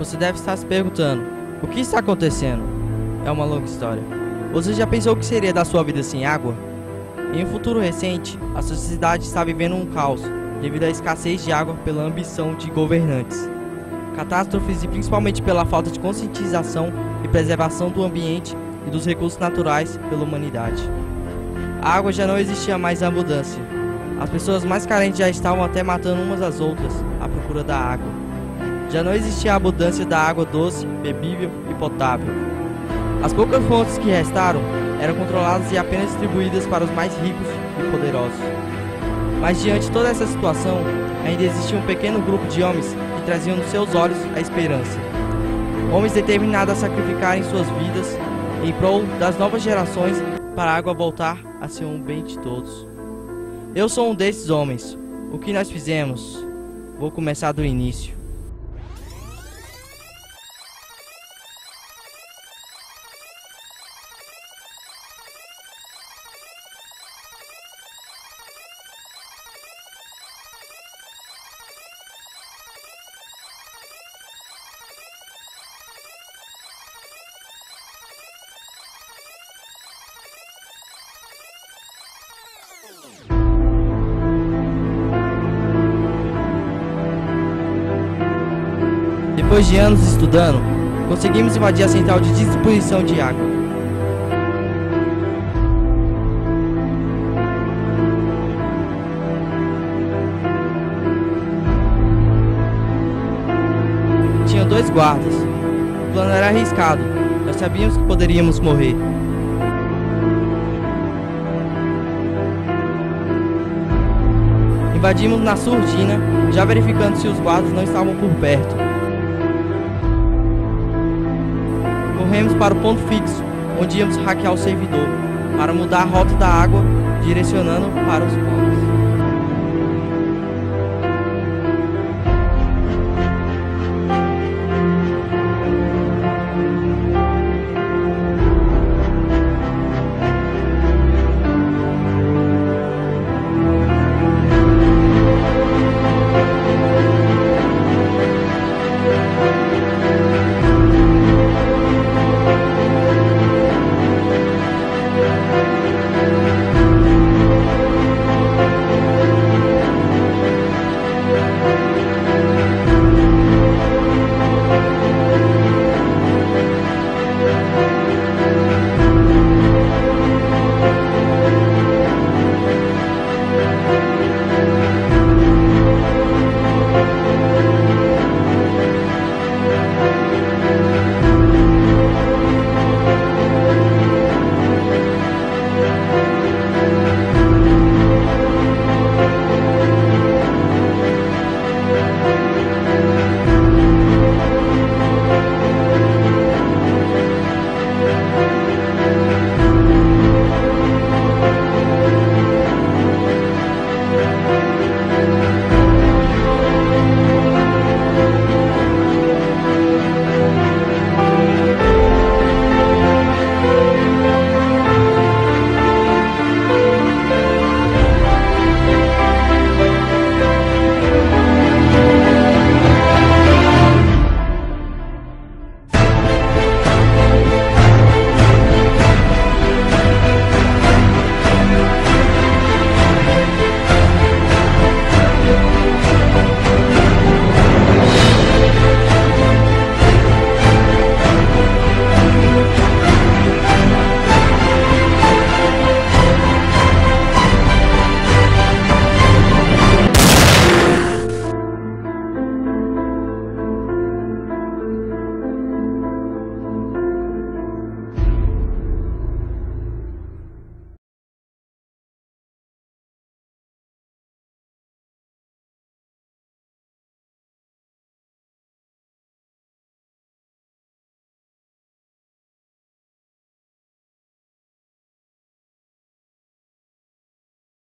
Você deve estar se perguntando: o que está acontecendo? É uma longa história. Você já pensou o que seria da sua vida sem água? Em um futuro recente, a sociedade está vivendo um caos devido à escassez de água pela ambição de governantes. Catástrofes e principalmente pela falta de conscientização e preservação do ambiente e dos recursos naturais pela humanidade. A água já não existia mais em abundância. As pessoas mais carentes já estavam até matando umas às outras à procura da água. Já não existia a abundância da água doce, bebível e potável. As poucas fontes que restaram eram controladas e apenas distribuídas para os mais ricos e poderosos. Mas diante de toda essa situação, ainda existia um pequeno grupo de homens que traziam nos seus olhos a esperança. Homens determinados a sacrificarem suas vidas em prol das novas gerações para a água voltar a ser um bem de todos. Eu sou um desses homens. O que nós fizemos? Vou começar do início. Depois de anos estudando, conseguimos invadir a central de distribuição de água. Tinha dois guardas. O plano era arriscado. Nós sabíamos que poderíamos morrer. Invadimos na surdina, já verificando se os guardas não estavam por perto. Corremos para o ponto fixo, onde íamos hackear o servidor, para mudar a rota da água, direcionando para os polos.